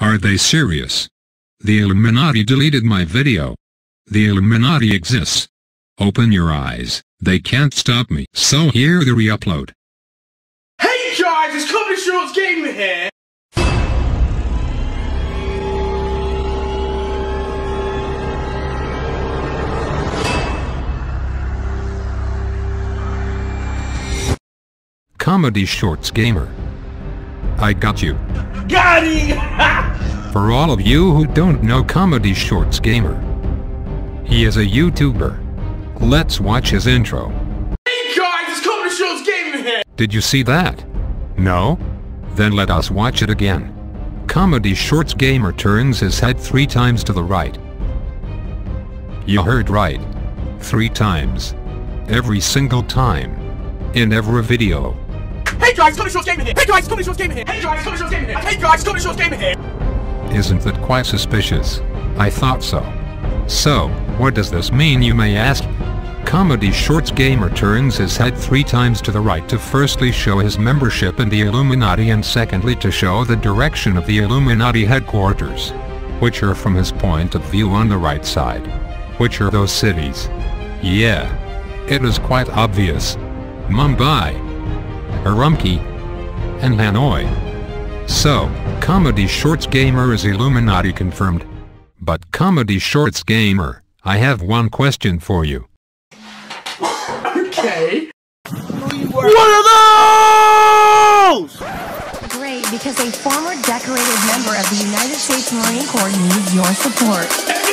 Are they serious? The Illuminati deleted my video. The Illuminati exists. Open your eyes, they can't stop me. So here the re-upload. Hey guys, it's Comedy Shorts Gamer here! Comedy Shorts Gamer. I got you. Got him! For all of you who don't know Comedy Shorts Gamer. He is a YouTuber. Let's watch his intro. hey guys, it's Comedy Shorts Gamer here! Did you see that? No? Then let us watch it again. Comedy Shorts Gamer turns his head three times to the right. You heard right. Three times. Every single time. In every video. Hey guys, Comedy Shorts Gamer here! Hey guys, Comedy Shorts Gamer here! Hey guys, Comedy Shorts Gamer here! Hey guys, Comedy Shorts Gamer here! Isn't that quite suspicious? I thought so. So, what does this mean you may ask? Comedy Shorts Gamer turns his head three times to the right to firstly show his membership in the Illuminati and secondly to show the direction of the Illuminati headquarters. Which are from his point of view on the right side. Which are those cities? Yeah. It is quite obvious. Mumbai, Urumqi, and Hanoi. So, Comedy Shorts Gamer is Illuminati confirmed. But Comedy Shorts Gamer, I have one question for you. Okay. What are those? Great, because a former decorated member of the United States Marine Corps needs your support.